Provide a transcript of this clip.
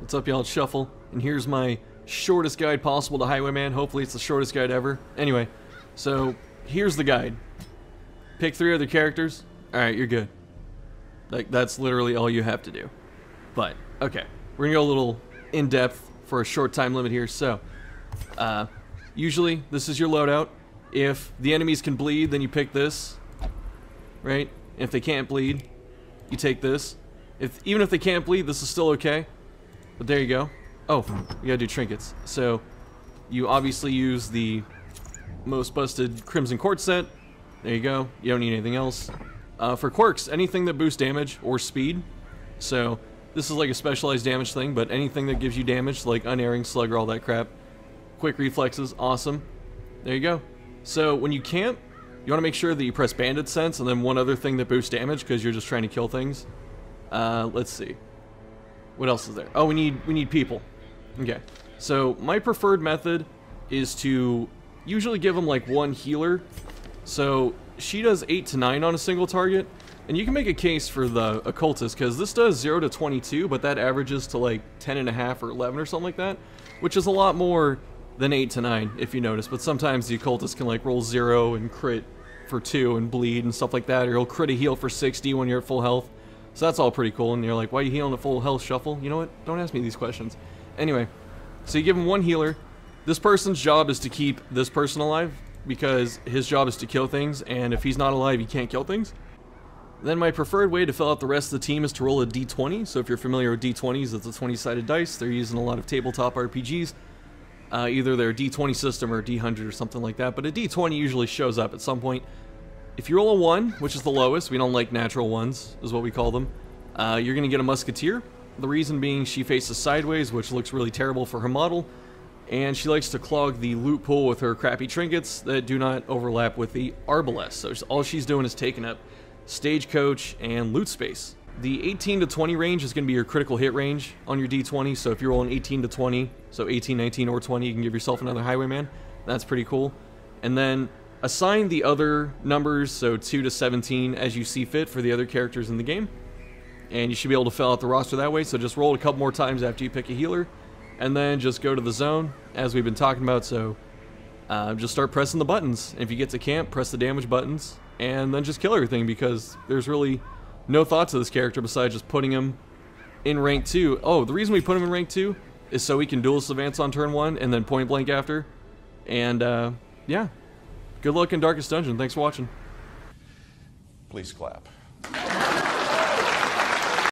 What's up, y'all? It's Shuffle, and here's my shortest guide possible to Highwayman. Hopefully, it's the shortest guide ever. Anyway, so here's the guide. Pick three other characters. Alright, you're good. Like, that's literally all you have to do. But, okay. We're gonna go a little in depth for a short time limit here. So, uh, usually, this is your loadout. If the enemies can bleed, then you pick this. Right? If they can't bleed, you take this. If Even if they can't bleed, this is still okay. But there you go. Oh, you gotta do trinkets. So, you obviously use the most busted Crimson Court set. There you go. You don't need anything else. Uh, for quirks, anything that boosts damage or speed. So, this is like a specialized damage thing, but anything that gives you damage, like unerring, slugger, all that crap. Quick reflexes, awesome. There you go. So, when you camp, you want to make sure that you press Bandit Sense and then one other thing that boosts damage because you're just trying to kill things. Uh, let's see. What else is there? Oh, we need we need people. Okay. So my preferred method is to usually give them like one healer. So she does 8 to 9 on a single target. And you can make a case for the occultist because this does 0 to 22, but that averages to like 10 and a half or 11 or something like that, which is a lot more than 8 to 9 if you notice. But sometimes the occultist can like roll 0 and crit for 2 and bleed and stuff like that, or he'll crit a heal for 60 when you're at full health. So that's all pretty cool. And you're like, why are you healing a full health shuffle? You know what? Don't ask me these questions. Anyway, so you give him one healer. This person's job is to keep this person alive because his job is to kill things. And if he's not alive, he can't kill things. Then my preferred way to fill out the rest of the team is to roll a d20. So if you're familiar with d20s, it's a 20-sided dice. They're using a lot of tabletop RPGs. Uh, either their d20 system or d100 or something like that. But a d20 usually shows up at some point. If you roll a 1, which is the lowest, we don't like natural ones, is what we call them, uh, you're going to get a Musketeer. The reason being she faces sideways, which looks really terrible for her model, and she likes to clog the loot pool with her crappy trinkets that do not overlap with the Arbalest. So all she's doing is taking up stagecoach and loot space. The 18 to 20 range is going to be your critical hit range on your D20, so if you're rolling 18 to 20, so 18, 19, or 20, you can give yourself another Highwayman. That's pretty cool. And then Assign the other numbers, so 2 to 17, as you see fit for the other characters in the game. And you should be able to fill out the roster that way, so just roll it a couple more times after you pick a healer. And then just go to the zone, as we've been talking about, so uh, just start pressing the buttons. If you get to camp, press the damage buttons, and then just kill everything, because there's really no thought to this character besides just putting him in rank 2. Oh, the reason we put him in rank 2 is so we can duelist advance on turn 1 and then point blank after. And, uh, yeah, Good luck in Darkest Dungeon. Thanks for watching. Please clap.